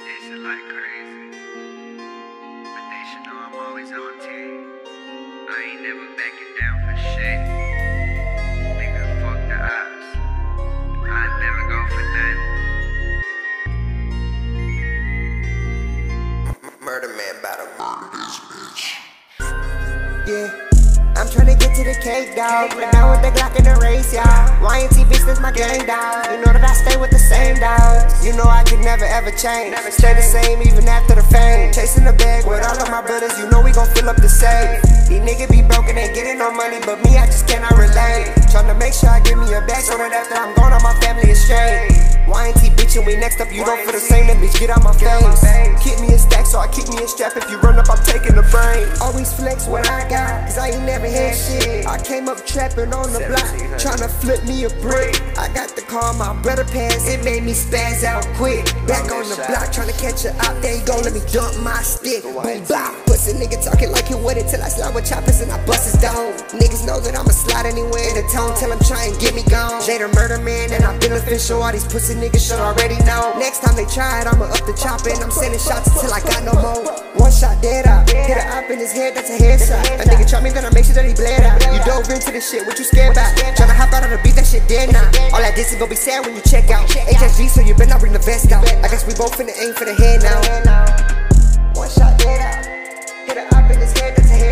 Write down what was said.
like crazy. But they should know I'm always on team. I ain't never backing down for shit. Nigga, fuck the. I never go for nothing. Murder man battle. Murder this bitch. Yeah. I'm tryna get to the cake, dog. But now with the Glock in the race, y'all. YNT business, my gang, dog. You know that I stay with the same dogs. You know I could never ever change. Never Stay the same even after the fame. Chasing the bag with all of my brothers, you know we gon' fill up the safe. These niggas be broken, ain't getting no money, but me, I just cannot relate. Tryna make sure I give me a bag so that after I'm gone, all my family is straight. Next up, you don't feel the same, then bitch, get out my face. Keep me a stack, so I keep me a strap. If you run up, I'm taking the brain. Always flex what I got, cause I ain't never had shit. I came up trapping on the block, tryna flip me a brick. I got the car, my brother passed, it made me spaz out quick. Back on the block, tryna catch her out, there you go, let me dump my stick. Boom, bop. Pussy nigga talking like he with it till I slide with choppers and I bust his dome. Niggas know that I'ma slide anywhere in the tone till I'm trying get me gone. JayyeDaMurdaman, and I've been official. All these pussy niggas should already know. Next time they try it, I'ma up the chopper and I'm sending shots until I got no more. One shot dead out, hit a op in his head, that's a headshot. A nigga try me, then I make sure that he bled out. You dove into this shit, what you scared about? Tryna hop out of the beat, that shit dead now. All that dissing gon' be sad when you check out. HSG, so you better not bring the vest out. I guess we both finna aim for the head now. One shot dead out. Hit a op in his head, that's a